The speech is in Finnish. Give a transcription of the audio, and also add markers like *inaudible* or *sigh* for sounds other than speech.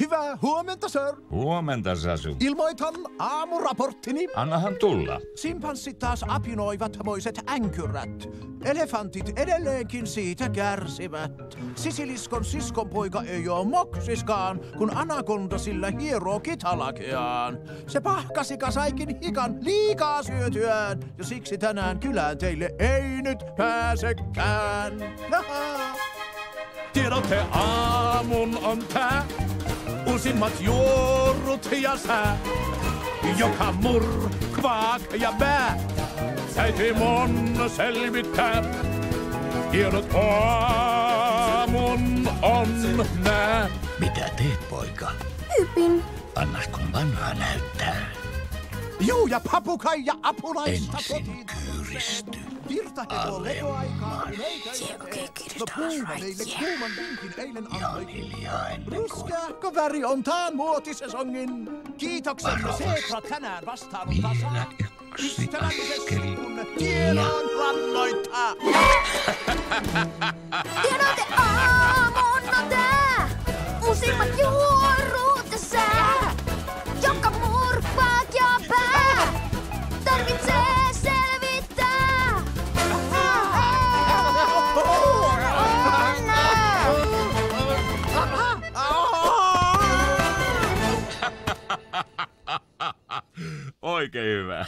Hyvää huomenta, sir. Huomenta, Sasu. Ilmoitan aamuraporttini. Annahan tulla. Simpanssit taas apinoivat moiset änkyrät. Elefantit edelleenkin siitä kärsivät. Sisiliskon siskonpoika ei oo moksiskaan, kun anakonda sillä hieroo kitalakeaan. Se pahkasika saikin hikan liikaa syötyään, ja siksi tänään kylään teille ei nyt pääsekään. Tiedotte aamun on tää, uusimmat juorut ja sää. Joka mur, kvaak ja bää, täytyy mun selvittää. Tiedot aamun on nää. Mitä teet, poika? Hypin. Annas kun vanha näyttää. Juu, ja papukai ja apulaista Ensin kotiin. Kyyristy. Virtahevo lepoaikaa, kun eikä yeah. kuuman vinkin eilen kuin... Ruskeahko väri on taan muotisesongin. Kiitoksemme. Seetra tänään vastaanottaa saa. Vielä yksi Ystävällisesti kun tiedon rannoittaa. *laughs* Tiedote aamun *laughs* Oikein hyvä.